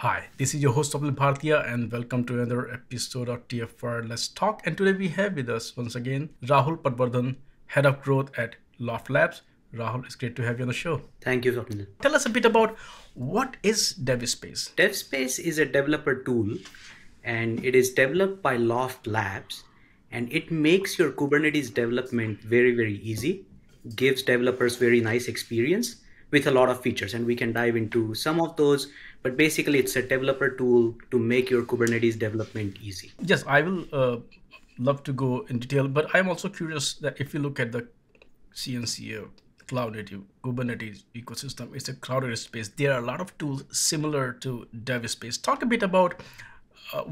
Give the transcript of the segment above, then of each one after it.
Hi, this is your host Swapnil Bhartiya and welcome to another episode of TFiR Let's Talk. And today we have with us once again Rahul Patwardhan, Head of Growth at Loft Labs. Rahul, it's great to have you on the show. Thank you, Swapnil. Tell us a bit about what is DevSpace. DevSpace is a developer tool and it is developed by Loft Labs and it makes your Kubernetes development very, very easy, gives developers very nice experience with a lot of features and we can dive into some of those. But basically it's a developer tool to make your kubernetes development easy. Yes i will uh, love to go in detail but i'm also curious that if you look at the cncf cloud native kubernetes ecosystem it's a crowded space. There are a lot of tools similar to dev space. Talk a bit about uh,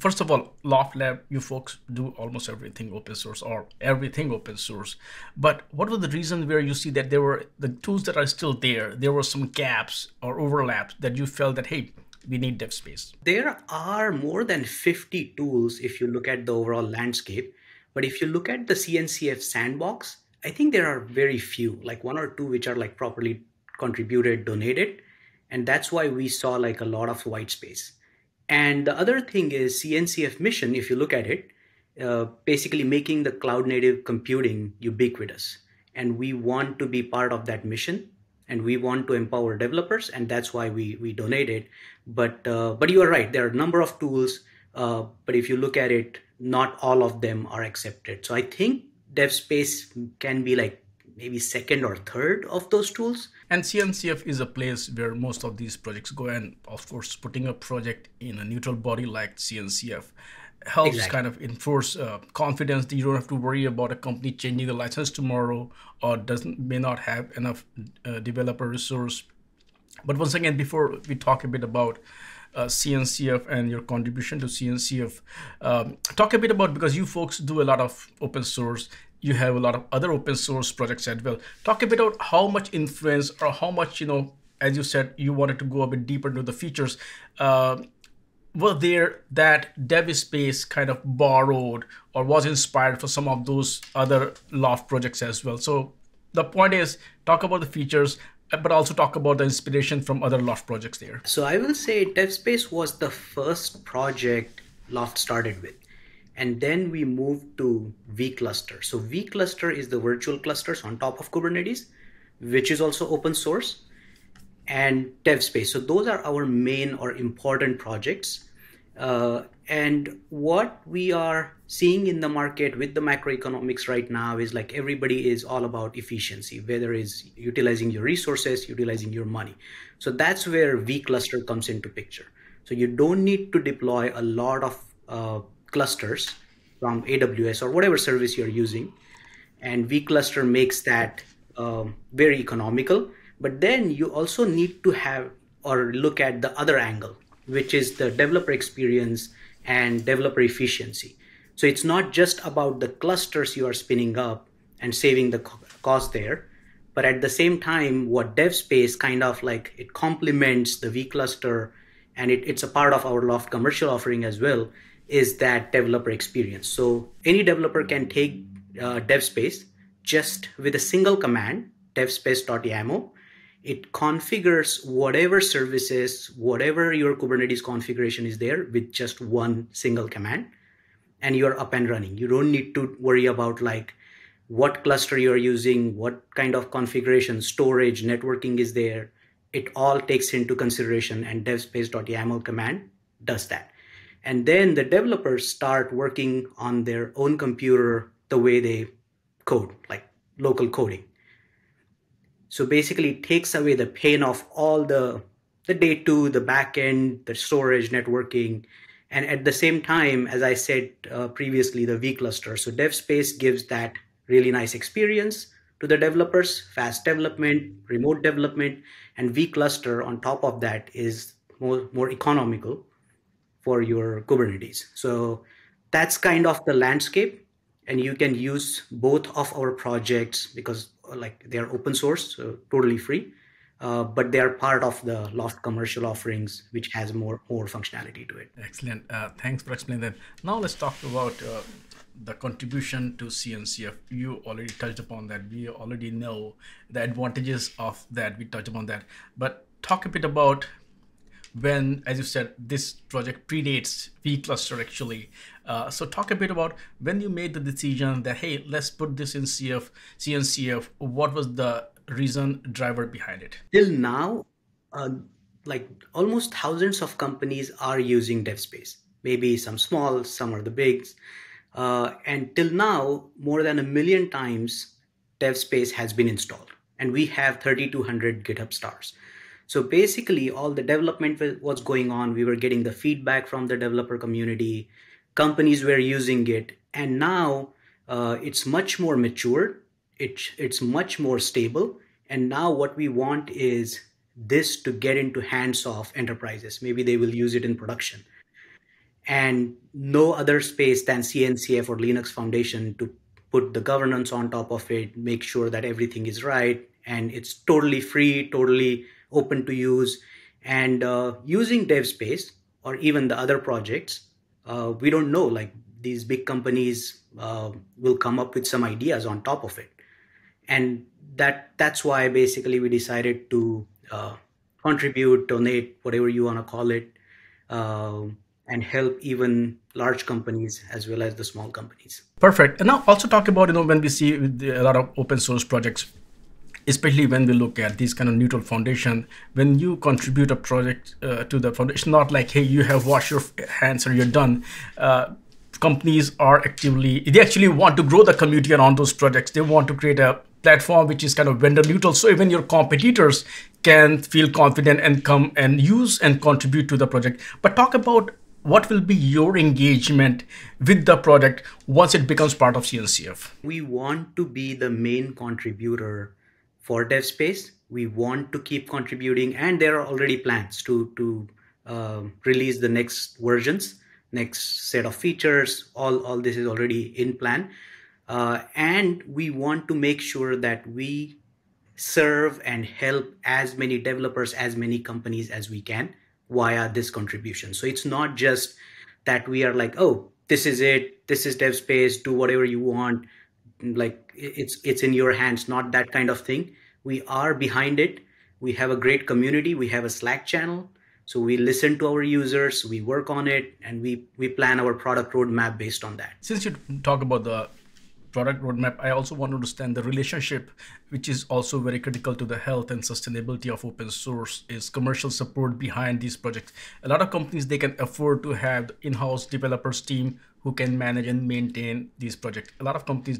first of all, Loft Lab, you folks do almost everything open source or everything open source. But what were the reasons where you see that there were the tools that are still there, there were some gaps or overlaps that you felt that, hey, we need dev space? There are more than 50 tools if you look at the overall landscape. But if you look at the CNCF sandbox, I think there are very few, like one or two, which are like properly contributed, donated. And that's why we saw like a lot of white space and the other thing is CNCF mission, if you look at it, uh, basically making the cloud native computing ubiquitous. And we want to be part of that mission and we want to empower developers and that's why we, we donated. But, uh, but you are right, there are a number of tools, uh, but if you look at it, not all of them are accepted. So I think dev space can be like maybe second or third of those tools. And CNCF is a place where most of these projects go. And of course, putting a project in a neutral body like CNCF helps exactly. kind of enforce uh, confidence that you don't have to worry about a company changing the license tomorrow or doesn't may not have enough uh, developer resource. But once again, before we talk a bit about uh, CNCF and your contribution to CNCF, um, talk a bit about because you folks do a lot of open source you have a lot of other open source projects as well. Talk a bit about how much influence or how much, you know, as you said, you wanted to go a bit deeper into the features. Uh, were there that dev space kind of borrowed or was inspired for some of those other loft projects as well? So the point is talk about the features, but also talk about the inspiration from other loft projects there. So I will say DevSpace was the first project Loft started with and then we move to vCluster. So vCluster is the virtual clusters on top of Kubernetes, which is also open source, and DevSpace. So those are our main or important projects. Uh, and what we are seeing in the market with the macroeconomics right now is like everybody is all about efficiency, whether it's utilizing your resources, utilizing your money. So that's where vCluster comes into picture. So you don't need to deploy a lot of uh, clusters from AWS or whatever service you're using. And vCluster makes that um, very economical. But then you also need to have or look at the other angle, which is the developer experience and developer efficiency. So it's not just about the clusters you are spinning up and saving the cost there, but at the same time, what DevSpace kind of like it complements the vCluster and it, it's a part of our Loft commercial offering as well is that developer experience. So any developer can take uh, DevSpace just with a single command, devspace.yaml. It configures whatever services, whatever your Kubernetes configuration is there with just one single command, and you're up and running. You don't need to worry about like what cluster you're using, what kind of configuration, storage, networking is there. It all takes into consideration, and devspace.yaml command does that and then the developers start working on their own computer the way they code like local coding. So basically it takes away the pain of all the the day two the backend the storage networking. And at the same time as i said uh, previously the vcluster so devspace gives that really nice experience to the developers fast development remote development. And vcluster on top of that is more, more economical for your Kubernetes. So that's kind of the landscape. And you can use both of our projects because like they are open source, so totally free. Uh, but they are part of the Loft commercial offerings, which has more more functionality to it. Excellent. Uh, thanks for explaining that. Now let's talk about uh, the contribution to CNCF. You already touched upon that. We already know the advantages of that. We touched upon that. But talk a bit about when, as you said, this project predates vCluster actually. Uh, so talk a bit about when you made the decision that hey, let's put this in CF, CNCF. What was the reason driver behind it? Till now, uh, like almost thousands of companies are using DevSpace. Maybe some small, some are the bigs. Uh, and till now, more than a million times, DevSpace has been installed, and we have 3,200 GitHub stars. So basically, all the development was going on. We were getting the feedback from the developer community. Companies were using it, and now uh, it's much more mature. It's it's much more stable. And now what we want is this to get into hands of enterprises. Maybe they will use it in production. And no other space than CNCF or Linux Foundation to put the governance on top of it, make sure that everything is right, and it's totally free, totally open to use. And uh, using DevSpace or even the other projects, uh, we don't know. Like these big companies uh, will come up with some ideas on top of it, and that that's why basically we decided to uh, contribute, donate, whatever you want to call it, uh, and help even large companies as well as the small companies. Perfect. And now also talk about you know when we see a lot of open source projects, especially when we look at this kind of neutral foundation, when you contribute a project uh, to the foundation, it's not like hey you have washed your hands or you're done. Uh, companies are actively they actually want to grow the community around those projects. They want to create a platform which is kind of vendor neutral so even your competitors can feel confident and come and use and contribute to the project but talk about what will be your engagement with the project once it becomes part of cncf we want to be the main contributor for devspace we want to keep contributing and there are already plans to to uh, release the next versions next set of features all all this is already in plan uh, and we want to make sure that we serve and help as many developers, as many companies as we can via this contribution. So it's not just that we are like, oh, this is it, this is dev space, do whatever you want. Like it's it's in your hands, not that kind of thing. We are behind it. We have a great community. We have a Slack channel. So we listen to our users, we work on it, and we we plan our product roadmap based on that. Since you talk about the product roadmap, I also want to understand the relationship, which is also very critical to the health and sustainability of open source, is commercial support behind these projects. A lot of companies they can afford to have in-house developers team who can manage and maintain these projects. A lot of companies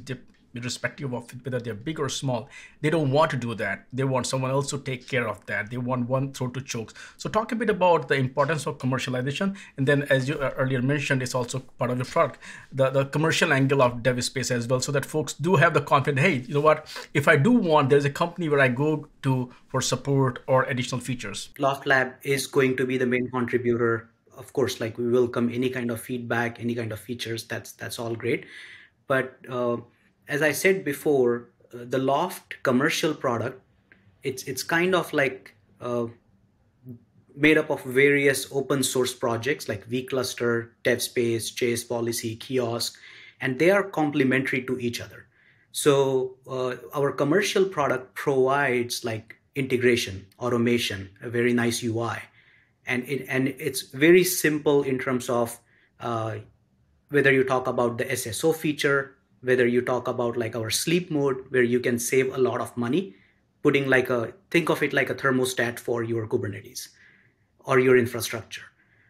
irrespective of whether they're big or small they don't want to do that. They want someone else to take care of that. They want one throat to choke. So talk a bit about the importance of commercialization. And then as you uh, earlier mentioned it's also part of your product. The, the commercial angle of DevSpace as well so that folks do have the confidence hey you know what? If i do want there's a company where i go to for support or additional features. Loft lab is going to be the main contributor. Of course like we welcome any kind of feedback any kind of features. That's that's all great. But uh, as I said before, uh, the Loft commercial product, it's it's kind of like uh, made up of various open source projects like vCluster, DevSpace, JS Policy, Kiosk, and they are complementary to each other. So uh, our commercial product provides like integration, automation, a very nice UI, and it, and it's very simple in terms of uh, whether you talk about the SSO feature whether you talk about like our sleep mode where you can save a lot of money putting like a think of it like a thermostat for your kubernetes or your infrastructure.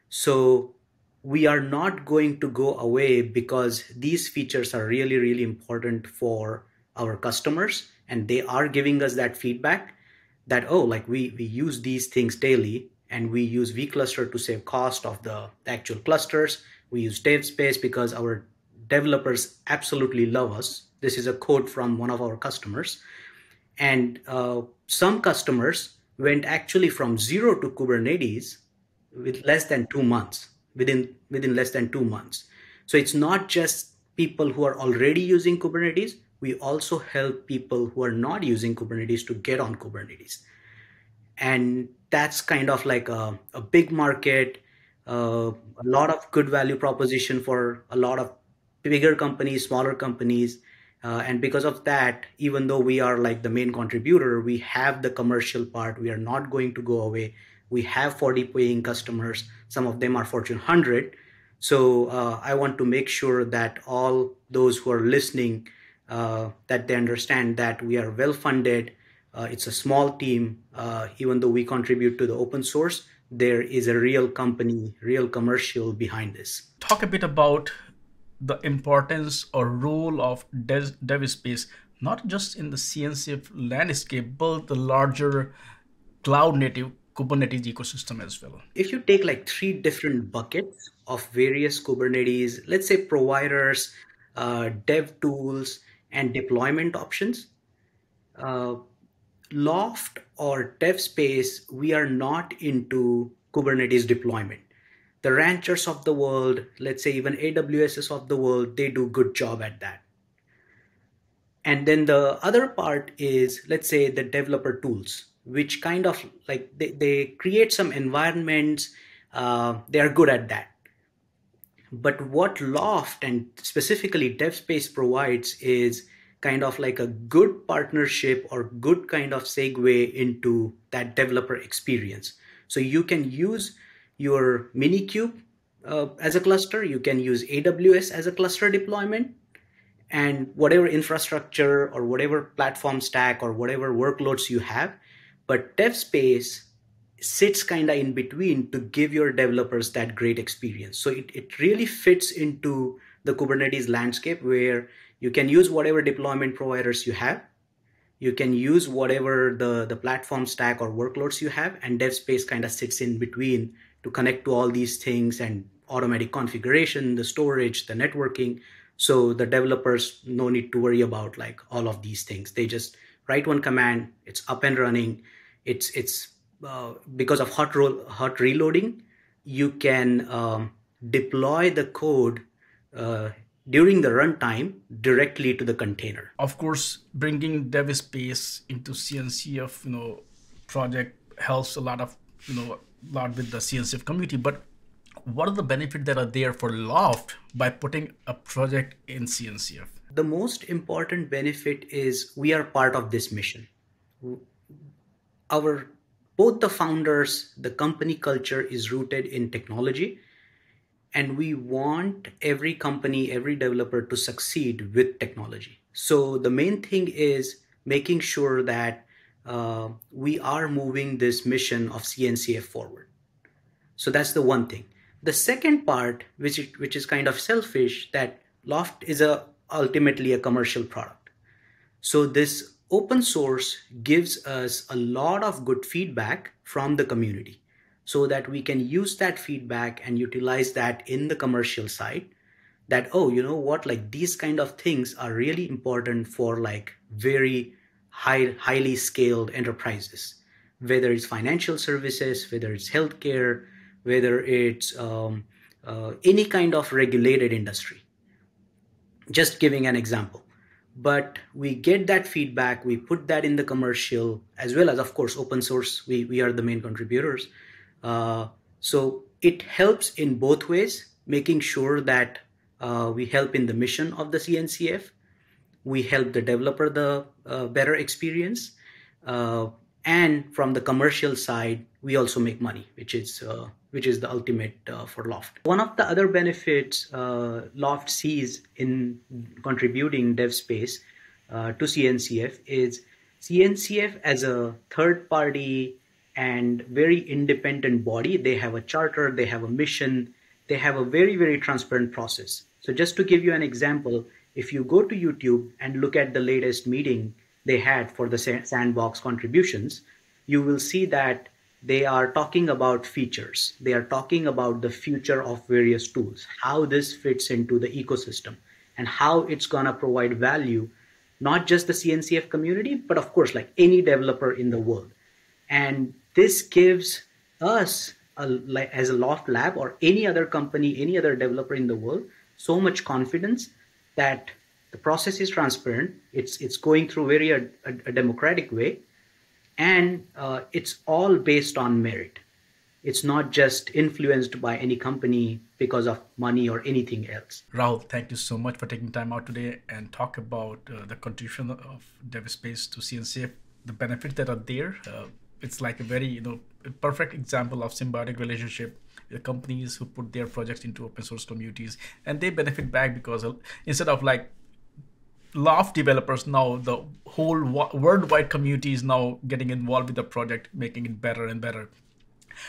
So we are not going to go away because these features are really really important for our customers and they are giving us that feedback that oh like we we use these things daily and we use vcluster to save cost of the actual clusters. We use DevSpace because our developers absolutely love us. This is a quote from one of our customers. And uh, some customers went actually from zero to Kubernetes with less than two months, within, within less than two months. So it's not just people who are already using Kubernetes, we also help people who are not using Kubernetes to get on Kubernetes. And that's kind of like a, a big market, uh, a lot of good value proposition for a lot of bigger companies, smaller companies. Uh, and because of that, even though we are like the main contributor, we have the commercial part. We are not going to go away. We have 40 paying customers. Some of them are Fortune 100. So uh, I want to make sure that all those who are listening uh, that they understand that we are well funded. Uh, it's a small team. Uh, even though we contribute to the open source, there is a real company, real commercial behind this. Talk a bit about the importance or role of dev, DevSpace, not just in the CNCF landscape, but the larger cloud native Kubernetes ecosystem as well. If you take like three different buckets of various Kubernetes, let's say providers, uh, dev tools, and deployment options, uh, Loft or DevSpace, we are not into Kubernetes deployment. The ranchers of the world, let's say even AWSs of the world, they do good job at that. And then the other part is, let's say the developer tools, which kind of like they, they create some environments, uh, they are good at that. But what Loft and specifically DevSpace provides is kind of like a good partnership or good kind of segue into that developer experience. So you can use your Minikube uh, as a cluster, you can use AWS as a cluster deployment, and whatever infrastructure or whatever platform stack or whatever workloads you have. But DevSpace sits kind of in between to give your developers that great experience. So it, it really fits into the Kubernetes landscape where you can use whatever deployment providers you have you can use whatever the the platform stack or workloads you have and devspace kind of sits in between to connect to all these things and automatic configuration the storage the networking. So the developers no need to worry about like all of these things. They just write one command it's up and running. It's it's uh, because of hot roll hot reloading you can um, deploy the code uh, during the runtime directly to the container. Of course, bringing DevSpace into CNCF, you know, project helps a lot of, you know, lot with the CNCF community. But what are the benefits that are there for Loft by putting a project in CNCF? The most important benefit is we are part of this mission. Our both the founders, the company culture is rooted in technology and we want every company every developer to succeed with technology so the main thing is making sure that uh, we are moving this mission of cncf forward. So that's the one thing. The second part which which is kind of selfish that loft is a ultimately a commercial product. So this open source gives us a lot of good feedback from the community so that we can use that feedback and utilize that in the commercial side that oh you know what like these kind of things are really important for like very high highly scaled enterprises whether it's financial services whether it's healthcare whether it's um, uh, any kind of regulated industry. Just giving an example. But we get that feedback we put that in the commercial as well as of course open source. We, we are the main contributors. Uh, so it helps in both ways, making sure that uh, we help in the mission of the CNCF, we help the developer the uh, better experience, uh, and from the commercial side, we also make money, which is uh, which is the ultimate uh, for Loft. One of the other benefits Loft sees in contributing dev DevSpace to CNCF is CNCF as a third party and very independent body. They have a charter, they have a mission, they have a very, very transparent process. So, just to give you an example, if you go to YouTube and look at the latest meeting they had for the sandbox contributions, you will see that they are talking about features. They are talking about the future of various tools, how this fits into the ecosystem, and how it's going to provide value, not just the CNCF community, but of course, like any developer in the world. And this gives us a, as a loft lab or any other company any other developer in the world so much confidence that the process is transparent it's it's going through very a, a, a democratic way and uh, it's all based on merit it's not just influenced by any company because of money or anything else. Rahul, thank you so much for taking time out today and talk about uh, the contribution of DevSpace to CNCF, the benefits that are there, uh, it's like a very you know perfect example of symbiotic relationship companies who put their projects into open source communities and they benefit back because instead of like loft developers now the whole worldwide community is now getting involved with the project making it better and better.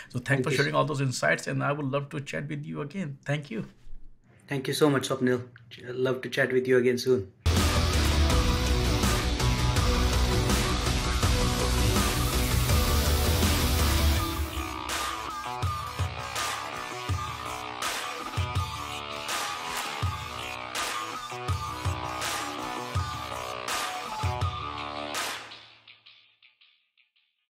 So thanks thank for sharing all those insights and i would love to chat with you again. Thank you. Thank you so much swapnil. Love to chat with you again soon